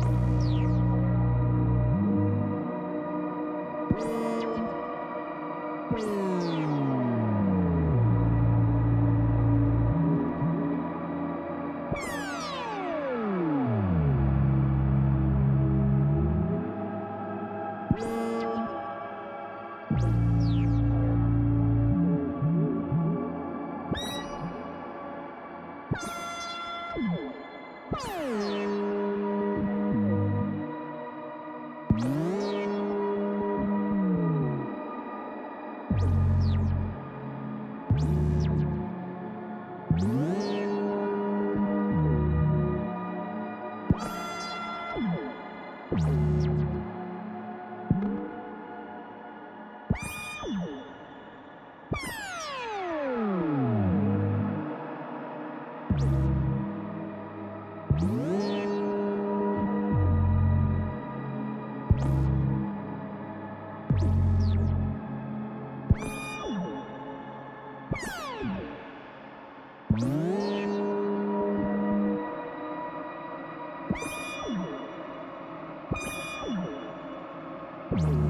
Bye. Mm-hmm. You